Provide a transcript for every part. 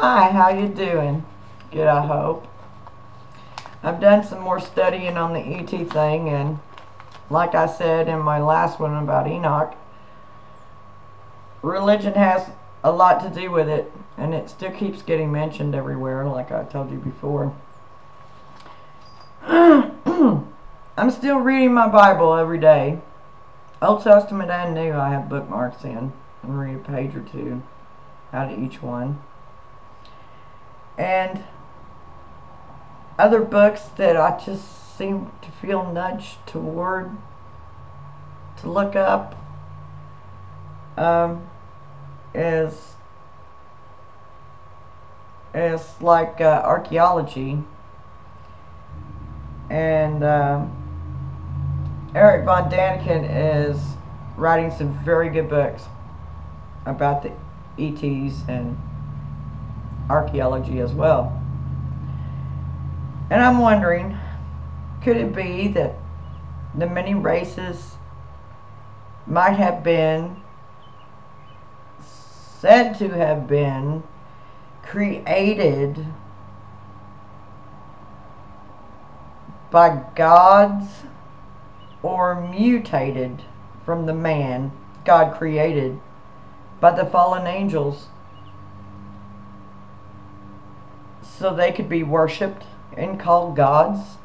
Hi, how you doing? Good, I hope. I've done some more studying on the ET thing, and like I said in my last one about Enoch, religion has a lot to do with it, and it still keeps getting mentioned everywhere, like I told you before. I'm still reading my Bible every day. Old Testament and New I have bookmarks in and read a page or two out of each one. And other books that I just seem to feel nudged toward to look up um, is is like uh, archaeology. And um, Erich von Daniken is writing some very good books about the ETs and archaeology as well. And I'm wondering, could it be that the many races might have been said to have been created by gods or mutated from the man God created by the fallen angels so they could be worshipped and called gods?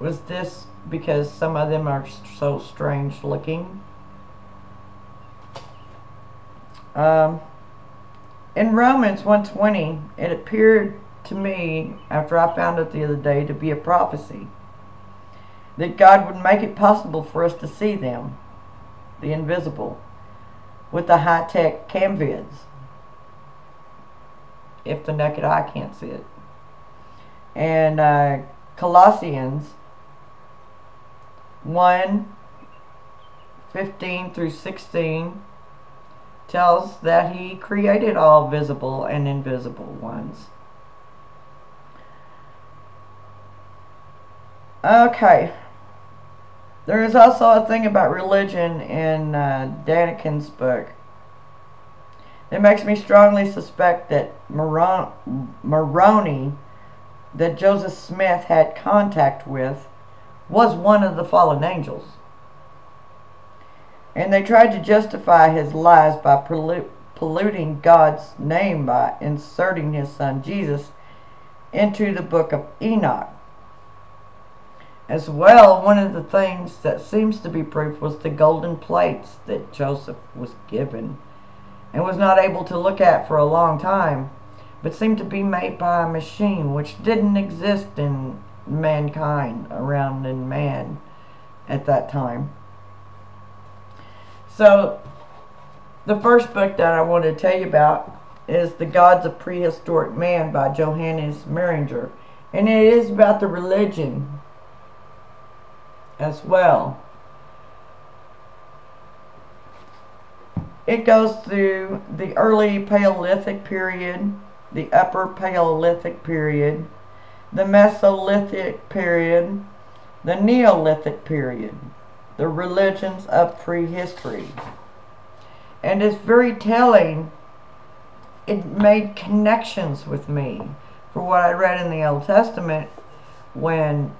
Was this because some of them are so strange looking? Um, in Romans 120, it appeared to me, after I found it the other day, to be a prophecy that God would make it possible for us to see them, the invisible, with the high-tech cam vids, if the naked eye can't see it. And uh, Colossians 1, 15 through 16 tells that he created all visible and invisible ones. Okay. There is also a thing about religion in uh, Daniken's book. It makes me strongly suspect that Moroni, that Joseph Smith had contact with, was one of the fallen angels. And they tried to justify his lies by polluting God's name by inserting his son Jesus into the book of Enoch. As well, one of the things that seems to be proof was the golden plates that Joseph was given and was not able to look at for a long time, but seemed to be made by a machine which didn't exist in mankind, around in man at that time. So, the first book that I want to tell you about is The Gods of Prehistoric Man by Johannes Maringer. And it is about the religion as well. It goes through the early Paleolithic period, the upper Paleolithic period, the Mesolithic period, the Neolithic period, the religions of prehistory. And it's very telling. It made connections with me for what I read in the Old Testament when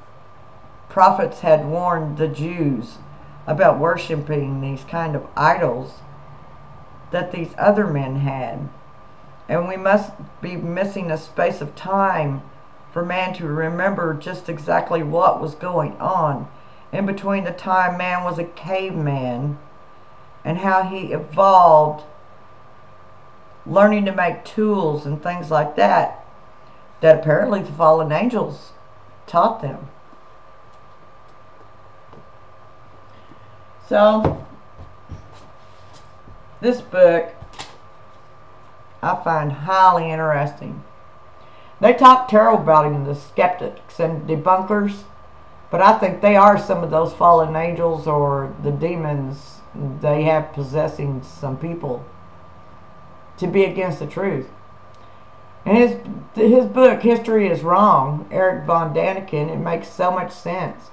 prophets had warned the Jews about worshiping these kind of idols that these other men had. And we must be missing a space of time for man to remember just exactly what was going on in between the time man was a caveman and how he evolved learning to make tools and things like that that apparently the fallen angels taught them. So, this book I find highly interesting. They talk terrible about him, the skeptics and debunkers, but I think they are some of those fallen angels or the demons they have possessing some people to be against the truth. And his his book, History is Wrong, Eric von Daniken, it makes so much sense.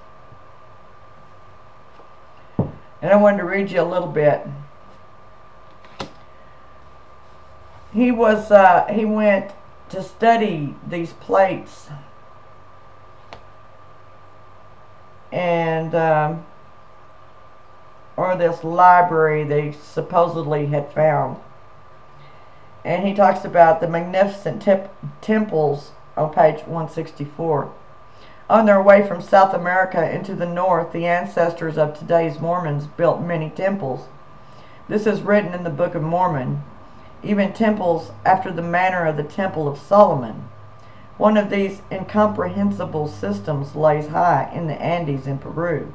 And I wanted to read you a little bit. He was uh, he went to study these plates. And um, or this library they supposedly had found. And he talks about the magnificent temp temples on page 164 on their way from South America into the north the ancestors of today's Mormons built many temples. This is written in the Book of Mormon even temples after the manner of the Temple of Solomon. One of these incomprehensible systems lays high in the Andes in Peru.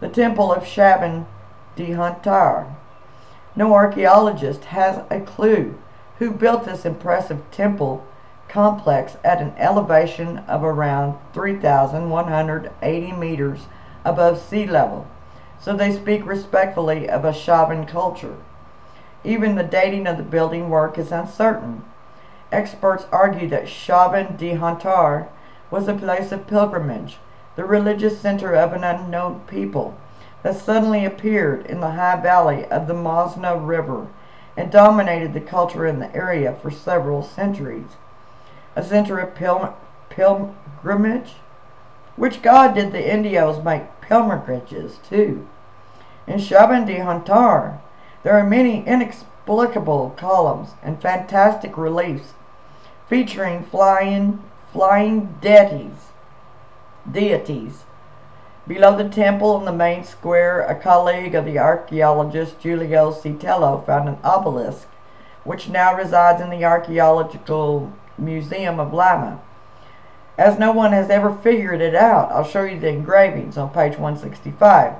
The Temple of Chavín de Huántar. No archaeologist has a clue who built this impressive temple complex at an elevation of around 3,180 meters above sea level, so they speak respectfully of a Chavín culture. Even the dating of the building work is uncertain. Experts argue that de Huántar was a place of pilgrimage, the religious center of an unknown people that suddenly appeared in the high valley of the Mosna River and dominated the culture in the area for several centuries. A center of pil pilgrimage? Which god did the Indios make pilgrimages to? In Chavín de there are many inexplicable columns and fantastic reliefs featuring flying, flying deities. deities. Below the temple in the main square, a colleague of the archaeologist Julio C. Tello found an obelisk, which now resides in the Archaeological Museum of Lima. As no one has ever figured it out, I'll show you the engravings on page 165.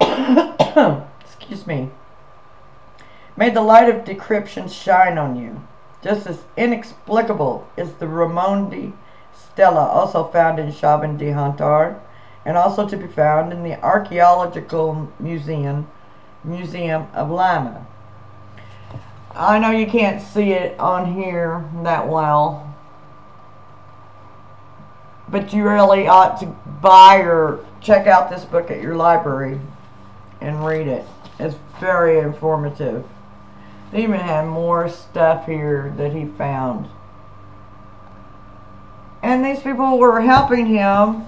Excuse me. May the light of decryption shine on you. Just as inexplicable is the Raimondi stela, also found in Chavín de Huántar, and also to be found in the Archaeological Museum, Museum of Lima. I know you can't see it on here that well, but you really ought to buy or check out this book at your library and read it. It's very informative. They even had more stuff here that he found. And these people were helping him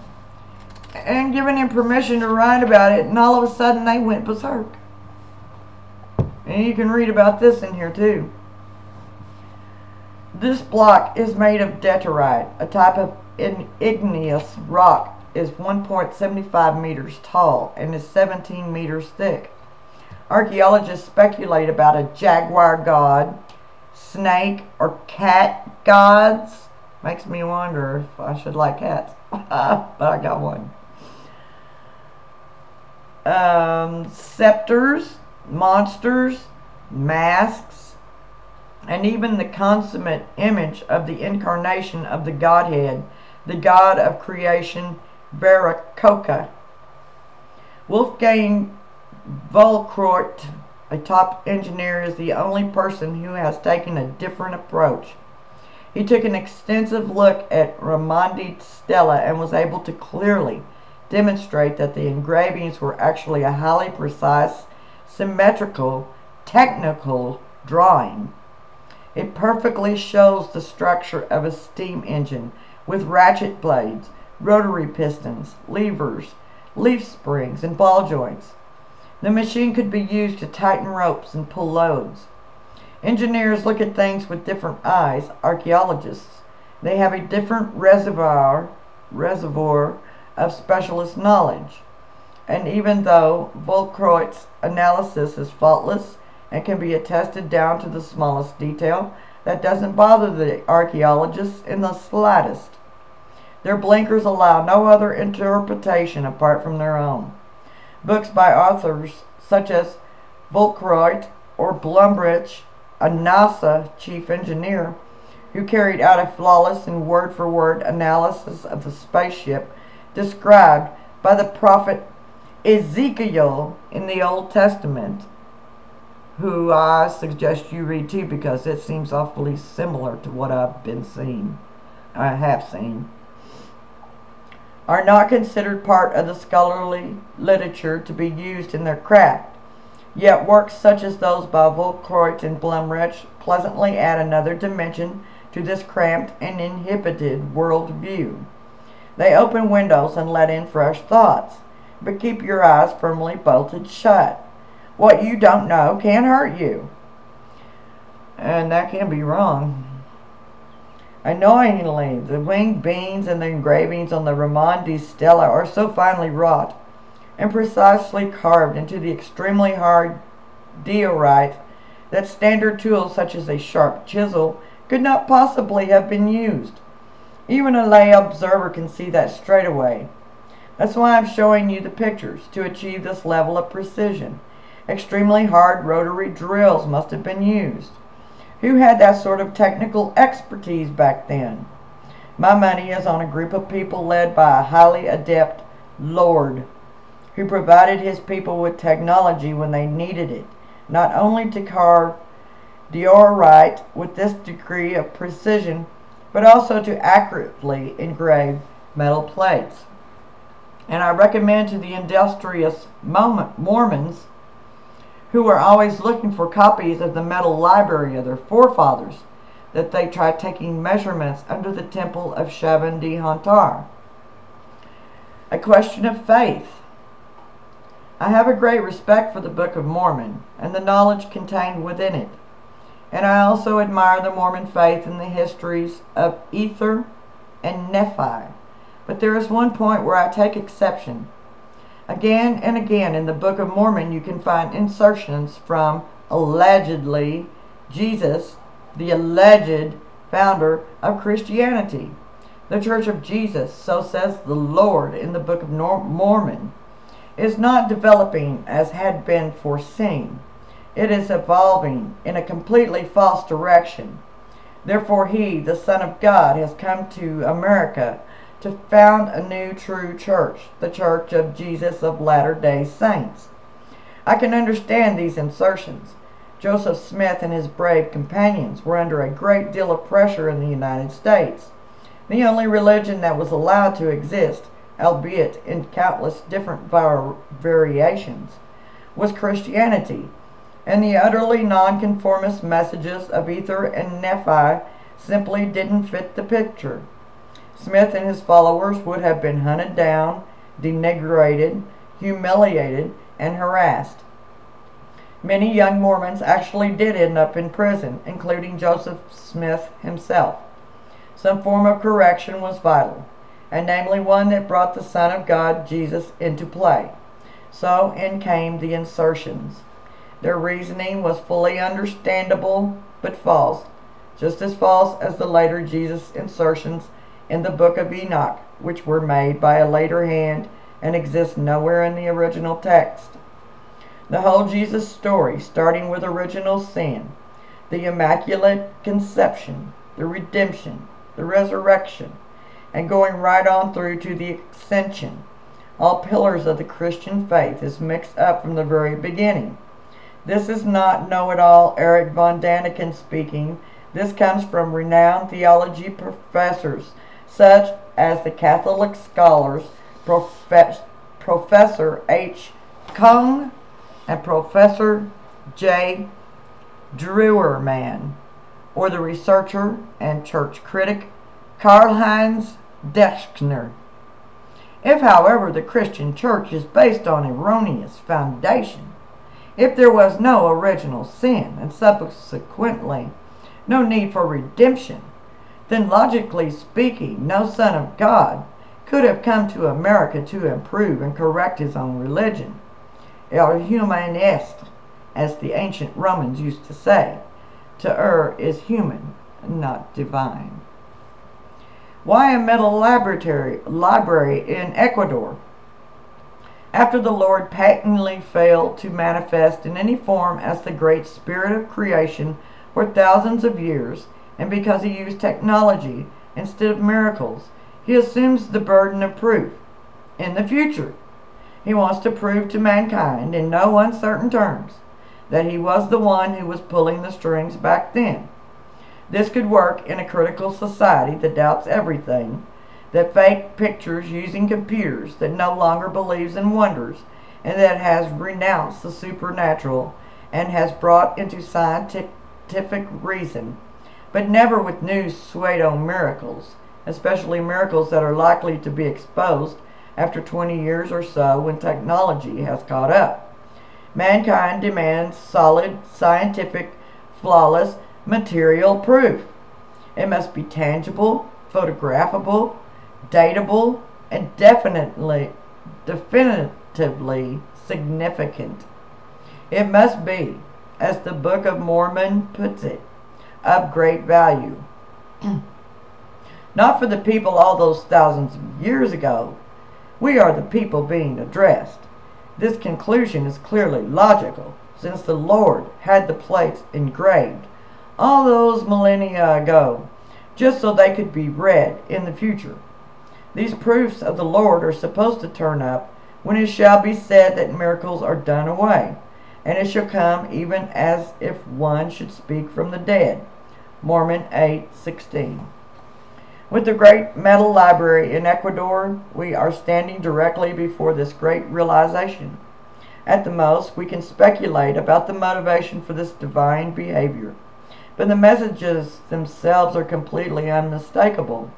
and giving him permission to write about it, and all of a sudden they went berserk. And you can read about this in here too. This block is made of diorite, a type of igneous rock is 1.75 meters tall and is 17 meters thick. Archaeologists speculate about a jaguar god, snake, or cat gods. Makes me wonder if I should like cats. but I got one. Um, scepters, monsters, masks, and even the consummate image of the incarnation of the Godhead, the God of creation, Viracocha. Wolfgang Volkrodt, a top engineer, is the only person who has taken a different approach. He took an extensive look at Raimondi Stella and was able to clearly demonstrate that the engravings were actually a highly precise, symmetrical, technical drawing. It perfectly shows the structure of a steam engine with ratchet blades, rotary pistons, levers, leaf springs, and ball joints. The machine could be used to tighten ropes and pull loads. Engineers look at things with different eyes. Archaeologists, they have a different reservoir, reservoir of specialist knowledge. And even though Volkrodt's analysis is faultless and can be attested down to the smallest detail, that doesn't bother the archaeologists in the slightest. Their blinkers allow no other interpretation apart from their own. Books by authors such as Volkrodt or Blumrich, a NASA chief engineer, who carried out a flawless and word-for-word -word analysis of the spaceship described by the prophet Ezekiel in the Old Testament, who I suggest you read too because it seems awfully similar to what I've been seeing, I have seen are not considered part of the scholarly literature to be used in their craft. Yet works such as those by Volkrodt and Blumrich pleasantly add another dimension to this cramped and inhibited world view. They open windows and let in fresh thoughts, but keep your eyes firmly bolted shut. What you don't know can hurt you. And that can be wrong. Annoyingly, the winged beans and the engravings on the Raimondi Stella are so finely wrought and precisely carved into the extremely hard diorite that standard tools such as a sharp chisel could not possibly have been used. Even a lay observer can see that straight away. That's why I'm showing you the pictures, to achieve this level of precision. Extremely hard rotary drills must have been used. Who had that sort of technical expertise back then? My money is on a group of people led by a highly adept Lord who provided his people with technology when they needed it, not only to carve diorite with this degree of precision, but also to accurately engrave metal plates. And I recommend to the industrious Mormons who are always looking for copies of the metal library of their forefathers that they try taking measurements under the temple of Chavín de Huántar. A question of faith. I have a great respect for the Book of Mormon and the knowledge contained within it. And I also admire the Mormon faith and the histories of Ether and Nephi. But there is one point where I take exception. Again and again in the Book of Mormon you can find insertions from allegedly Jesus, the alleged founder of Christianity. The Church of Jesus, so says the Lord in the Book of Mormon is not developing as had been foreseen. It is evolving in a completely false direction. Therefore, he, the Son of God, has come to America to found a new true church, the Church of Jesus of Latter day Saints. I can understand these insertions. Joseph Smith and his brave companions were under a great deal of pressure in the United States. The only religion that was allowed to exist albeit in countless different variations, was Christianity, and the utterly nonconformist messages of Ether and Nephi simply didn't fit the picture. Smith and his followers would have been hunted down, denigrated, humiliated, and harassed. Many young Mormons actually did end up in prison, including Joseph Smith himself. Some form of correction was vital and namely one that brought the Son of God, Jesus, into play. So in came the insertions. Their reasoning was fully understandable, but false, just as false as the later Jesus insertions in the book of Enoch, which were made by a later hand and exist nowhere in the original text. The whole Jesus story, starting with original sin, the Immaculate Conception, the redemption, the resurrection, and going right on through to the ascension. All pillars of the Christian faith is mixed up from the very beginning. This is not know-it-all Eric von Daniken speaking. This comes from renowned theology professors such as the Catholic scholars Profe Professor H. Küng and Professor J. Drewermann, or the researcher and church critic Karl-Heinz Deschner. If, however, the Christian church is based on erroneous foundation, if there was no original sin and subsequently no need for redemption, then logically speaking, no Son of God could have come to America to improve and correct his own religion. El human est, as the ancient Romans used to say. To err is human, not divine. Why a metal laboratory, library in Ecuador? After the Lord patently failed to manifest in any form as the great spirit of creation for thousands of years, and because he used technology instead of miracles, he assumes the burden of proof in the future. He wants to prove to mankind in no uncertain terms that he was the one who was pulling the strings back then. This could work in a critical society that doubts everything, that fake pictures using computers, that no longer believes in wonders, and that has renounced the supernatural and has brought into scientific reason, but never with new pseudo miracles, especially miracles that are likely to be exposed after 20 years or so when technology has caught up. Mankind demands solid, scientific, flawless, material proof. It must be tangible, photographable, datable, and definitely, definitively significant. It must be, as the Book of Mormon puts it, of great value. Not for the people all those thousands of years ago. We are the people being addressed. This conclusion is clearly logical, since the Lord had the plates engraved all those millennia ago, just so they could be read in the future. These proofs of the Lord are supposed to turn up when it shall be said that miracles are done away, and it shall come even as if one should speak from the dead. Mormon 8:16. With the great metal library in Ecuador, we are standing directly before this great realization. At the most, we can speculate about the motivation for this divine behavior but the messages themselves are completely unmistakable.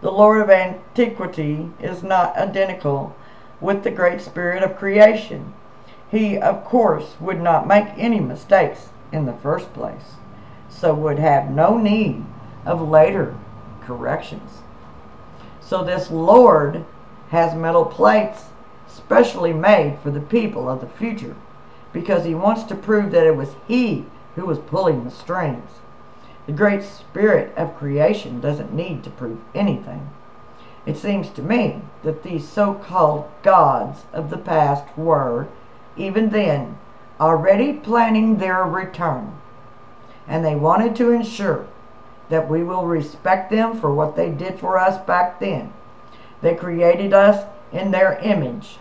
The Lord of antiquity is not identical with the Great Spirit of creation. He, of course, would not make any mistakes in the first place, so would have no need of later corrections. So this Lord has metal plates specially made for the people of the future because he wants to prove that it was he who was pulling the strings. The great spirit of creation doesn't need to prove anything. It seems to me that these so-called gods of the past were, even then, already planning their return. And they wanted to ensure that we will respect them for what they did for us back then. They created us in their image.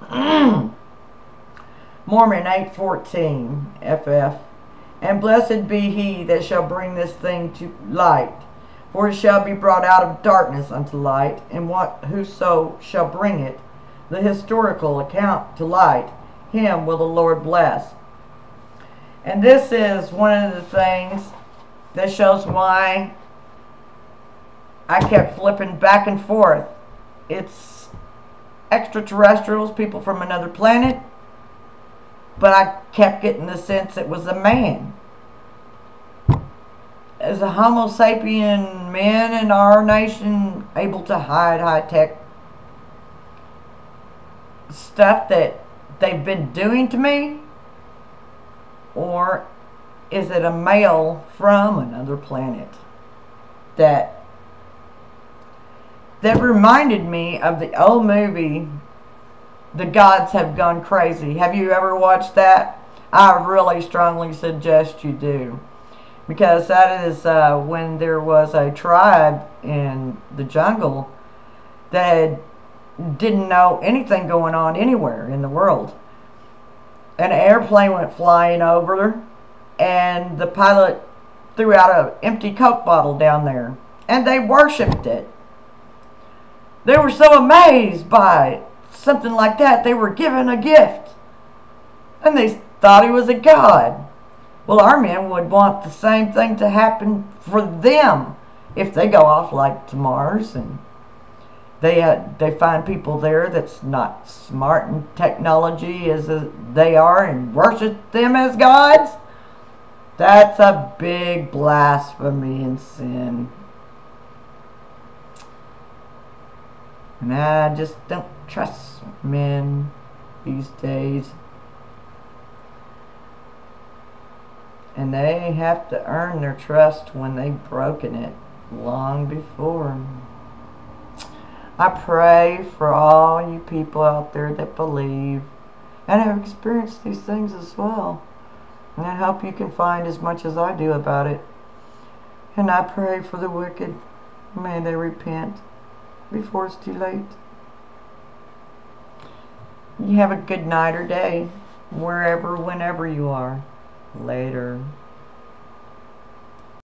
Mormon 8:14 FF and blessed be he that shall bring this thing to light. For it shall be brought out of darkness unto light, and what whoso shall bring it, the historical account to light, him will the Lord bless. And this is one of the things that shows why I kept flipping back and forth. It's extraterrestrials, people from another planet, but I kept getting the sense it was a man. Is a Homo sapien man in our nation able to hide high tech stuff that they've been doing to me? Or is it a male from another planet that that reminded me of the old movie the gods have gone crazy. Have you ever watched that? I really strongly suggest you do. Because that is uh, when there was a tribe in the jungle that didn't know anything going on anywhere in the world. An airplane went flying over and the pilot threw out an empty Coke bottle down there. And they worshipped it. They were so amazed by something like that, they were given a gift. And they thought he was a god. Well, our men would want the same thing to happen for them if they go off like to Mars and they uh, they find people there that's not smart in technology as uh, they are and worship them as gods. That's a big blasphemy and sin. And I just don't trust men these days. And they have to earn their trust when they've broken it long before. I pray for all you people out there that believe and have experienced these things as well. And I hope you can find as much as I do about it. And I pray for the wicked. May they repent before it's too late. You have a good night or day, wherever, whenever you are. Later.